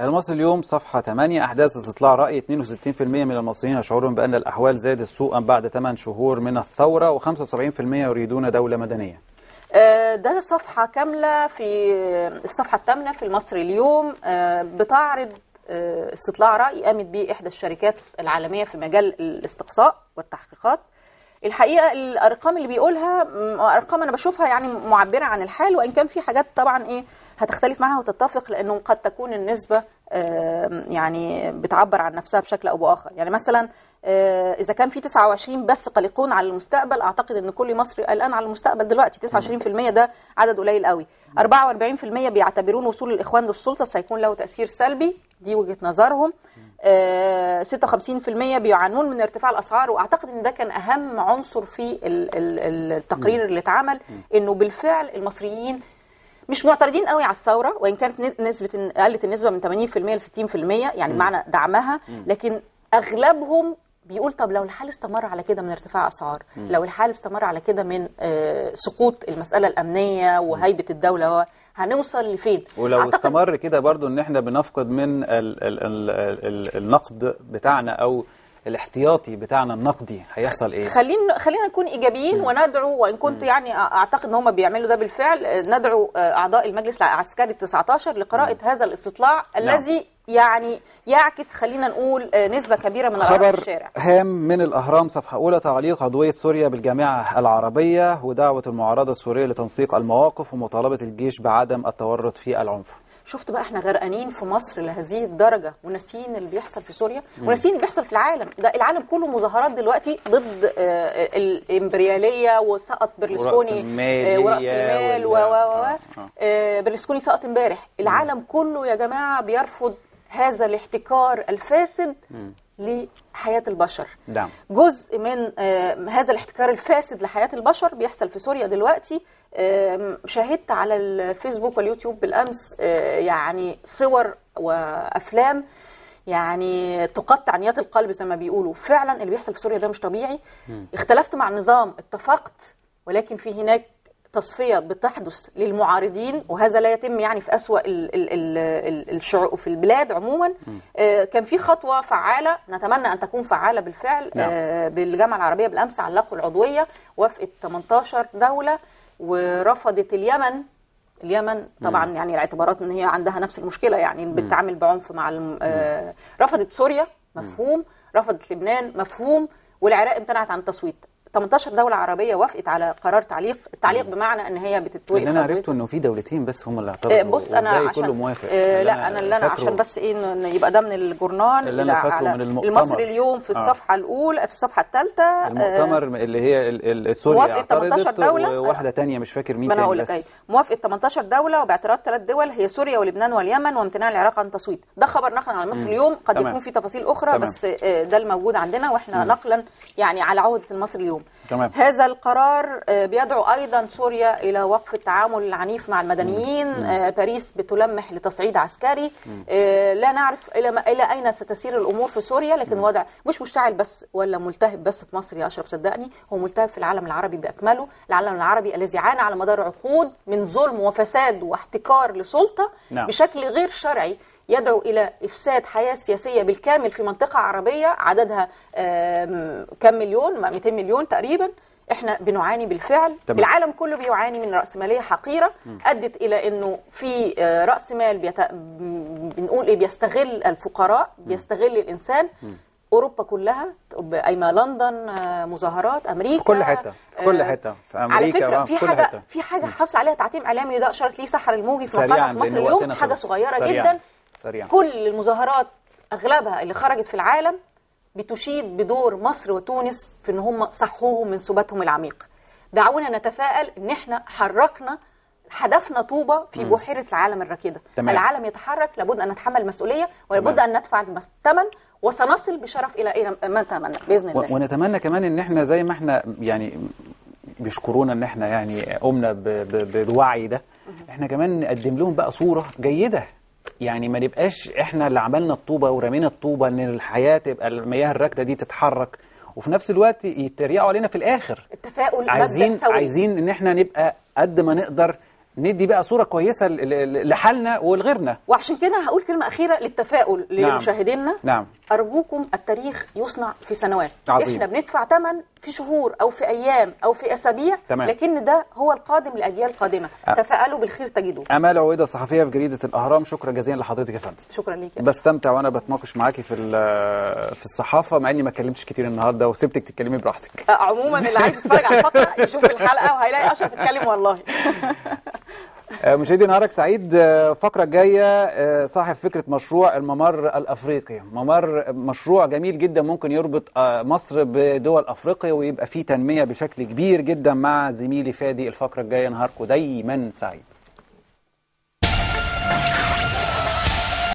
المصري اليوم صفحة 8 أحداث استطلاع رأي 62% من المصريين يشعرون بأن الأحوال زادت سوءا بعد 8 شهور من الثورة و75% يريدون دولة مدنية. آه، ده صفحة كاملة في الصفحة الثامنة في المصري اليوم. آه، بتعرض آه، استطلاع رأي قامت به إحدى الشركات العالمية في مجال الاستقصاء والتحقيقات. الحقيقة الأرقام اللي بيقولها م، أرقام أنا بشوفها يعني معبرة عن الحال وإن كان في حاجات طبعا إيه هتختلف معها وتتفق لأنه قد تكون النسبة آه، يعني بتعبر عن نفسها بشكل أو بآخر. يعني مثلا آه، إذا كان في 29 بس قلقون على المستقبل أعتقد أن كل مصري قلقان على المستقبل دلوقتي 29% ده عدد قليل قوي. 44% بيعتبرون وصول الإخوان للسلطة سيكون له تأثير سلبي. دي وجهة نظرهم. آه، 56% بيعانون من ارتفاع الأسعار وأعتقد أن ده كان أهم عنصر في ال- ال- التقرير اللي اتعمل أنه بالفعل المصريين مش معترضين قوي على الثورة وإن كانت نسبة قلت النسبة من 80% ل 60% يعني معنى دعمها لكن أغلبهم بيقول طب لو الحال استمر على كده من ارتفاع أسعار لو الحال استمر على كده من آه، سقوط المسألة الأمنية وهيبة الدولة هنوصل لفين؟ ولو أعتقد- استمر كده برضو إن إحنا بنفقد من ال ال ال ال النقد بتاعنا أو الاحتياطي بتاعنا النقدي هيحصل إيه؟ خلينا خلينا نكون إيجابيين وندعو وإن كنت يعني أعتقد إن هم بيعملوا ده بالفعل ندعو آه، أعضاء المجلس العسكري ال 19 لقراءة هذا الاستطلاع الذي يعني يعكس خلينا نقول آه، نسبة كبيرة من خبر الشارع. هام من الأهرام صفحة أولى تعليق عضوية سوريا بالجامعة العربية ودعوة المعارضة السورية لتنسيق المواقف ومطالبة الجيش بعدم التورط في العنف. شفت بقى إحنا غرقانين في مصر لهذه الدرجة وناسيين اللي بيحصل في سوريا وناسيين اللي بيحصل في العالم. ده العالم كله مظاهرات دلوقتي ضد آه، الإمبريالية وسقط برلسكوني آه، ورأس المال و و و آه، آه. آه، برلسكوني سقط امبارح. العالم كله يا جماعة بيرفض هذا الاحتكار الفاسد. لحياة البشر. نعم. جزء من آه، هذا الاحتكار الفاسد لحياة البشر بيحصل في سوريا دلوقتي. شاهدت على الفيسبوك واليوتيوب بالأمس آه، يعني صور وأفلام يعني تقطع نيات القلب زي ما بيقولوا. فعلا اللي بيحصل في سوريا ده مش طبيعي. اختلفت مع النظام اتفقت ولكن في هناك تصفية بتحدث للمعارضين وهذا لا يتم يعني في أسوأ ال ال ال ال الشعوب في البلاد عموما. آه، كان في خطوة فعالة نتمنى أن تكون فعالة بالفعل نعم. آه، بالجامعة العربية بالأمس علقوا العضوية وافقت 18 دولة ورفضت اليمن. اليمن طبعا يعني الاعتبارات إن هي عندها نفس المشكلة يعني بتتعامل بعنف مع الم... آه رفضت سوريا مفهوم. رفضت لبنان مفهوم. والعراق امتنعت عن التصويت. 18 دولة عربية وافقت على قرار تعليق التعليق بمعنى إن هي بتتوقف اللي أنا. عرفته إنه في دولتين بس هم اللي آه، اعترضوا بص أنا عشان كله موافق آه لا أنا اللي أنا عشان بس إيه إن يبقى ده من الجورنال اللي إلى فاكره من المؤتمر. المصري اليوم في آه. الصفحة الأولى في الصفحة الثالثة المؤتمر اللي هي سوريا موافقة 18 اعترضت دولة. وواحدة تانية مش فاكر مين أنا تاني بس موافقة 18 دولة وباعتراض ثلاث دول هي سوريا ولبنان واليمن وامتناع العراق عن التصويت ده خبر نقلا على مصر اليوم قد. يكون في تفاصيل أخرى. بس آه، ده الموجود عندنا وإحنا نقلا يعني على عهدة المصري اليوم تمام. هذا القرار آه، بيدعو أيضا سوريا إلى وقف التعامل العنيف مع المدنيين آه، باريس بتلمح لتصعيد عسكري. آه، لا نعرف إلى ما- إلى أين ستسير الأمور في سوريا لكن وضع مش مشتعل بس ولا ملتهب بس في مصر يا أشرف صدقني. هو ملتهب في العالم العربي بأكمله. العالم العربي الذي عانى على مدار عقود من ظلم وفساد واحتكار لسلطة نعم. بشكل غير شرعي. يدعو إلى إفساد حياة سياسية بالكامل في منطقة عربية عددها كم مليون؟ 200 مليون تقريبا. إحنا بنعاني بالفعل. تمام. العالم كله بيعاني من راسماليه حقيرة. أدت إلى إنه في آه، رأس مال بيت... م- بنقول إيه بيستغل الفقراء بيستغل الإنسان. أوروبا كلها قايمه لندن آه، مظاهرات أمريكا كل حتة في كل آه، حتة في على أمريكا فكرة بقى، في كل حاجة حتة. في حاجة حصل عليها تعتيم إعلامي وده اشارت ليه سحر الموجي في مقالها في مصر اليوم حاجة. صغيرة سريعاً. جدا. سريعاً. كل المظاهرات أغلبها اللي خرجت في العالم بتشيد بدور مصر وتونس في إن هم صحوهم من سباتهم العميق دعونا نتفائل إن إحنا حركنا حدفنا طوبة في بحيرة العالم الراكده. العالم يتحرك لابد أن نتحمل المسؤولية ولابد. أن ندفع الثمن وسنصل بشرف إلى ما نتمنى بإذن الله ونتمنى كمان إن إحنا زي ما إحنا يعني بيشكرونا إن إحنا يعني قمنا بالوعي ده إحنا كمان نقدم لهم بقى صورة جيدة يعني ما نبقاش إحنا اللي عملنا الطوبة ورمينا الطوبة إن الحياة تبقى المياه الراكدة دي تتحرك وفي نفس الوقت يتريقوا علينا في الآخر التفاؤل عايزين سوي عايزين إن إحنا نبقى قد ما نقدر ندي بقى صورة كويسة لحالنا ولغيرنا وعشان كده هقول كلمة أخيرة للتفاؤل نعم. لمشاهدينا نعم. أرجوكم التاريخ يصنع في سنوات. عظيم. إحنا بندفع ثمن في شهور أو في أيام أو في أسابيع تمام. لكن ده هو القادم لاجيال قادمه أ- تفائلوا بالخير تجدوه. أمال عويدة الصحفية في جريدة الأهرام شكرا جزيلا لحضرتك يا فندم. شكرا ليك يا بستمتع وأنا بتناقش معاكي في في الصحافة مع إني ما اتكلمتش كتير النهارده وسبتك تتكلمي براحتك. آه، عموما اللي عايز يتفرج على الفقره يشوف الحلقة وهيلاقي أشرف اتكلم والله. مشاهدي نهارك سعيد. آه، الفقرة الجاية آه، صاحب فكرة مشروع الممر الأفريقي. ممر مشروع جميل جدا ممكن يربط آه، مصر بدول أفريقيا ويبقى فيه تنمية بشكل كبير جدا مع زميلي فادي الفقرة الجاية نهاركم. دايما سعيد.